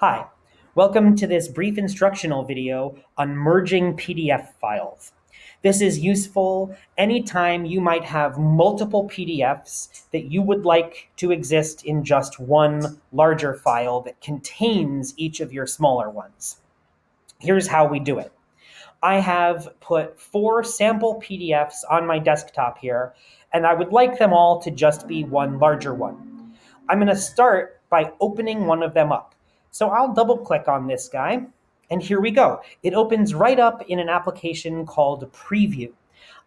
Hi, welcome to this brief instructional video on merging PDF files. This is useful anytime you might have multiple PDFs that you would like to exist in just one larger file that contains each of your smaller ones. Here's how we do it. I have put four sample PDFs on my desktop here, and I would like them all to just be one larger one. I'm going to start by opening one of them up. So I'll double click on this guy and here we go. It opens right up in an application called Preview.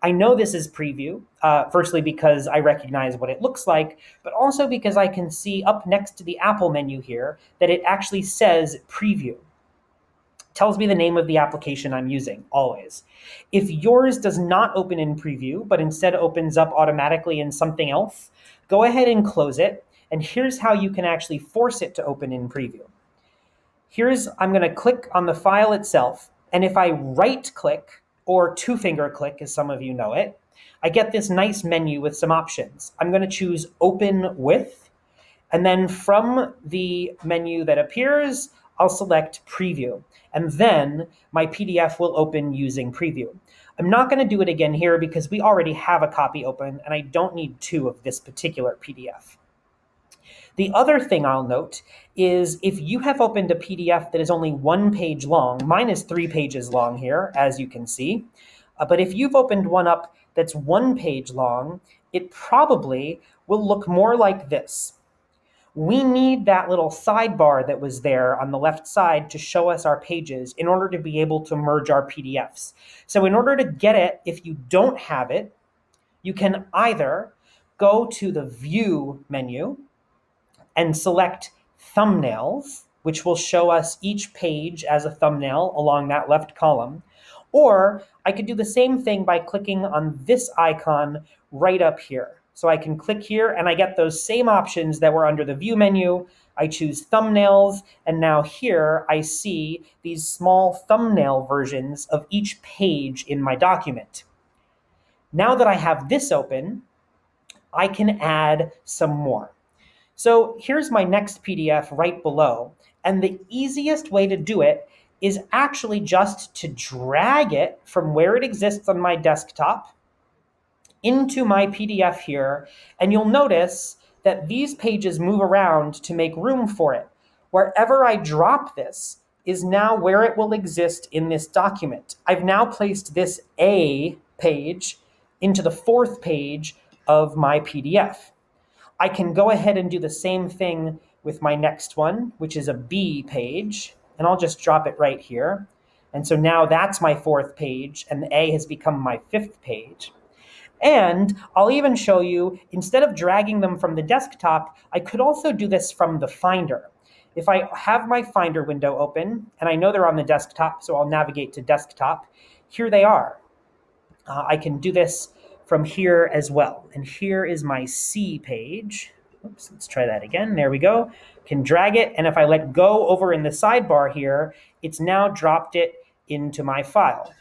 I know this is Preview, uh, firstly because I recognize what it looks like, but also because I can see up next to the Apple menu here that it actually says Preview. Tells me the name of the application I'm using, always. If yours does not open in Preview, but instead opens up automatically in something else, go ahead and close it, and here's how you can actually force it to open in Preview here's, I'm going to click on the file itself. And if I right click or two finger click, as some of you know it, I get this nice menu with some options. I'm going to choose open with, and then from the menu that appears, I'll select preview. And then my PDF will open using preview. I'm not going to do it again here because we already have a copy open and I don't need two of this particular PDF. The other thing I'll note is if you have opened a PDF that is only one page long, mine is three pages long here, as you can see. Uh, but if you've opened one up that's one page long, it probably will look more like this. We need that little sidebar that was there on the left side to show us our pages in order to be able to merge our PDFs. So in order to get it, if you don't have it, you can either go to the View menu, and select thumbnails, which will show us each page as a thumbnail along that left column. Or I could do the same thing by clicking on this icon right up here. So I can click here and I get those same options that were under the view menu. I choose thumbnails, and now here I see these small thumbnail versions of each page in my document. Now that I have this open, I can add some more. So here's my next PDF right below. And the easiest way to do it is actually just to drag it from where it exists on my desktop into my PDF here. And you'll notice that these pages move around to make room for it. Wherever I drop this is now where it will exist in this document. I've now placed this A page into the fourth page of my PDF. I can go ahead and do the same thing with my next one, which is a B page, and I'll just drop it right here. And so now that's my fourth page, and the A has become my fifth page. And I'll even show you, instead of dragging them from the desktop, I could also do this from the Finder. If I have my Finder window open, and I know they're on the desktop, so I'll navigate to desktop, here they are. Uh, I can do this from here as well. And here is my C page. Oops, let's try that again. There we go. Can drag it, and if I let go over in the sidebar here, it's now dropped it into my file.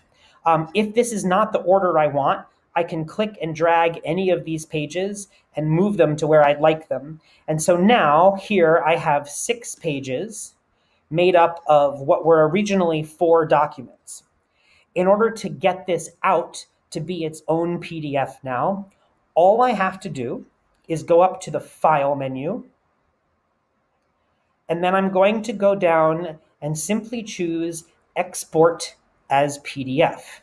Um, if this is not the order I want, I can click and drag any of these pages and move them to where I'd like them. And so now here I have six pages made up of what were originally four documents. In order to get this out to be its own PDF now, all I have to do is go up to the File menu, and then I'm going to go down and simply choose Export as PDF.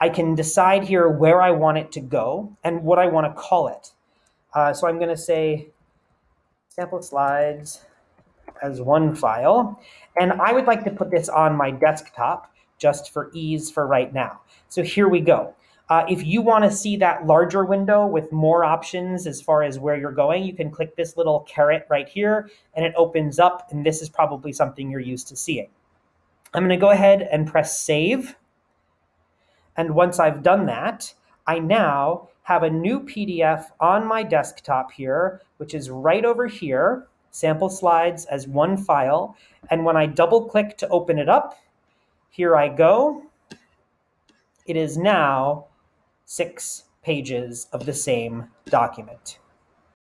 I can decide here where I want it to go and what I want to call it. Uh, so I'm going to say sample slides as one file. And I would like to put this on my desktop just for ease for right now. So here we go. Uh, if you want to see that larger window with more options as far as where you're going, you can click this little caret right here and it opens up. And this is probably something you're used to seeing. I'm going to go ahead and press save. And once I've done that, I now have a new PDF on my desktop here, which is right over here, sample slides as one file. And when I double click to open it up, here I go. It is now six pages of the same document.